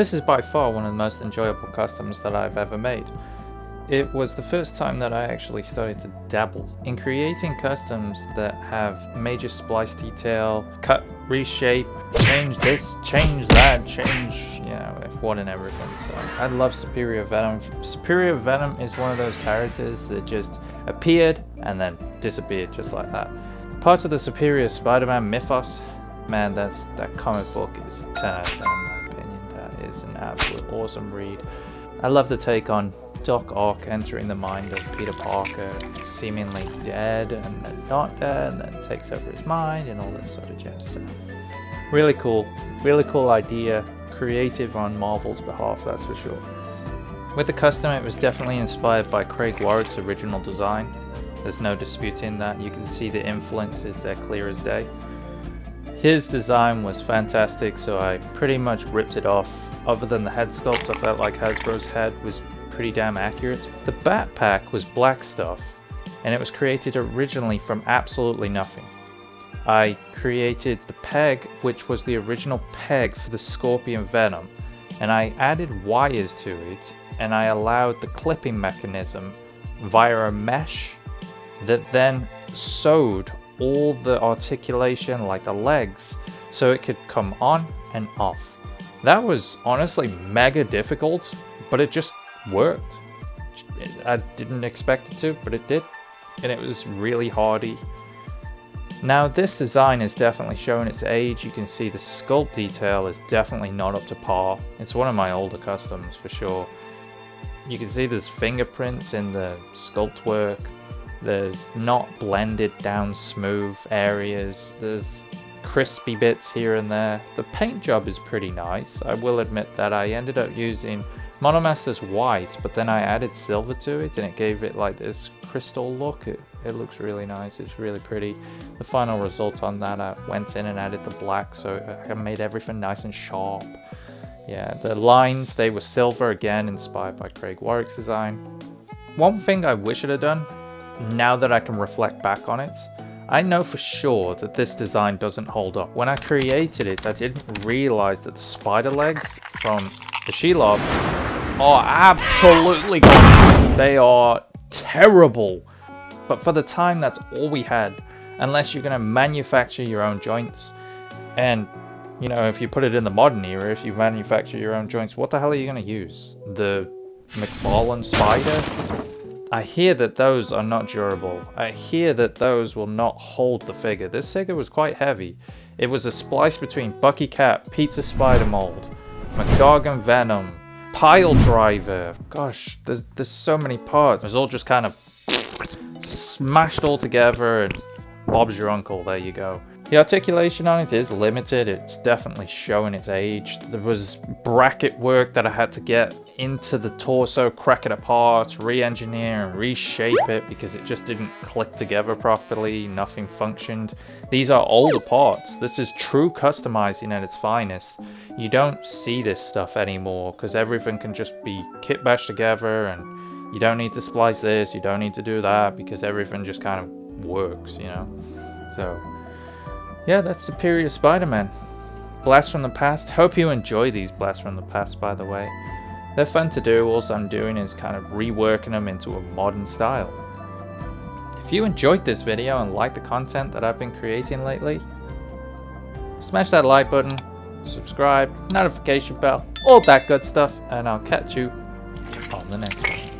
This is by far one of the most enjoyable customs that I've ever made. It was the first time that I actually started to dabble in creating customs that have major splice detail, cut, reshape, change this, change that, change, you know, F1 and everything. So I love Superior Venom. Superior Venom is one of those characters that just appeared and then disappeared just like that. Part of the Superior Spider-Man mythos, man, that's that comic book is 10 out of 10 is an absolute awesome read. I love the take on Doc Ock entering the mind of Peter Parker, seemingly dead and then not dead, and then takes over his mind and all this sort of jazz. So, really cool, really cool idea, creative on Marvel's behalf, that's for sure. With the custom, it was definitely inspired by Craig Warwick's original design. There's no disputing that. You can see the influences, they're clear as day. His design was fantastic, so I pretty much ripped it off. Other than the head sculpt, I felt like Hasbro's head was pretty damn accurate. The backpack was black stuff, and it was created originally from absolutely nothing. I created the peg, which was the original peg for the Scorpion Venom, and I added wires to it, and I allowed the clipping mechanism via a mesh that then sewed all the articulation, like the legs, so it could come on and off. That was honestly mega difficult, but it just worked. I didn't expect it to, but it did. And it was really hardy. Now this design is definitely showing its age. You can see the sculpt detail is definitely not up to par. It's one of my older customs for sure. You can see there's fingerprints in the sculpt work. There's not blended down smooth areas. There's crispy bits here and there. The paint job is pretty nice. I will admit that I ended up using Monomaster's white, but then I added silver to it and it gave it like this crystal look. It, it looks really nice, it's really pretty. The final result on that, I went in and added the black, so I made everything nice and sharp. Yeah, the lines, they were silver again, inspired by Craig Warwick's design. One thing I wish I'd have done, now that I can reflect back on it, I know for sure that this design doesn't hold up. When I created it, I didn't realize that the spider legs from the Shelob are absolutely... They are terrible. But for the time, that's all we had. Unless you're going to manufacture your own joints. And, you know, if you put it in the modern era, if you manufacture your own joints, what the hell are you going to use? The McFarlane Spider? I hear that those are not durable. I hear that those will not hold the figure. This figure was quite heavy. It was a splice between Bucky Cap, Pizza Spider Mold, McGargan Venom, Piledriver. Gosh, there's there's so many parts. It was all just kind of smashed all together and Bob's your uncle, there you go. The articulation on it is limited, it's definitely showing its age. There was bracket work that I had to get into the torso, crack it apart, re-engineer and reshape it because it just didn't click together properly, nothing functioned. These are older parts. This is true customizing at its finest. You don't see this stuff anymore because everything can just be kit bashed together and you don't need to splice this, you don't need to do that because everything just kind of works, you know? So yeah, that's Superior Spider-Man. Blast from the Past. Hope you enjoy these Blasts from the Past, by the way. They're fun to do. All I'm doing is kind of reworking them into a modern style. If you enjoyed this video and like the content that I've been creating lately, smash that like button, subscribe, notification bell, all that good stuff, and I'll catch you on the next one.